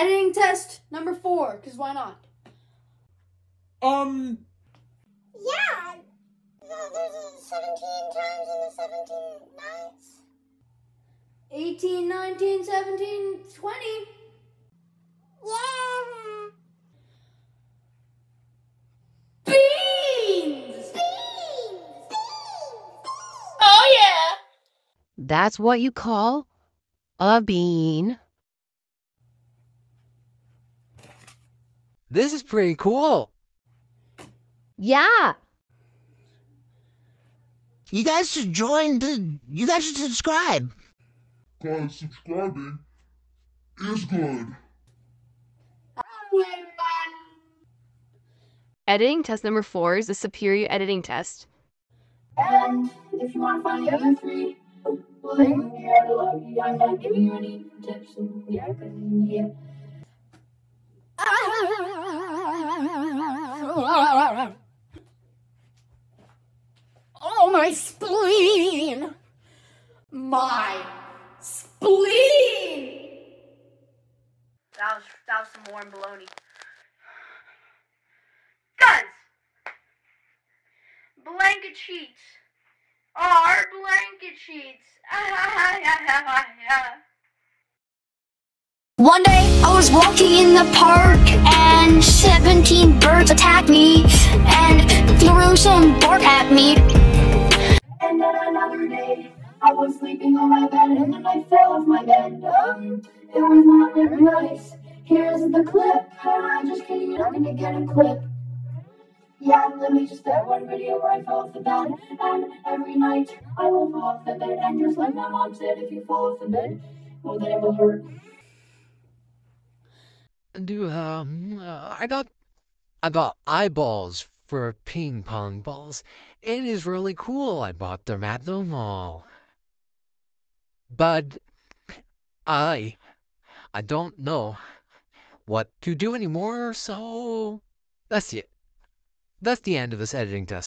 Editing test number four, because why not? Um, Yeah. There's a 17 times in the 17 nights. 18, 19, 17, 20. Yeah. Beans. Beans. Beans! Oh yeah. That's what you call a bean. This is pretty cool. Yeah. You guys should join the. You guys should subscribe. Guys, subscribing is good. Editing test number four is the superior editing test. And if you want to find the other three, well, then you're out of luck. I'm not giving you any tips. Yeah, 'cause, yeah. My spleen! My spleen! That was that was some warm baloney. Guys, blanket sheets are blanket sheets. One day I was walking in the park and 17 birds attacked me and threw some bark at me. Was sleeping on my bed and then I fell off my bed. Um, it was not very nice. Here's the clip. Uh, just kidding, not gonna get a clip. Yeah, let me just that one video where I fell off the bed. And every night I will fall off the bed. And just like my mom said, if you fall off the bed, well, then it will hurt. Do um, uh, I got, I got eyeballs for ping pong balls. It is really cool. I bought them at the mall. But I, I don't know what to do anymore. So that's it. That's the end of this editing test.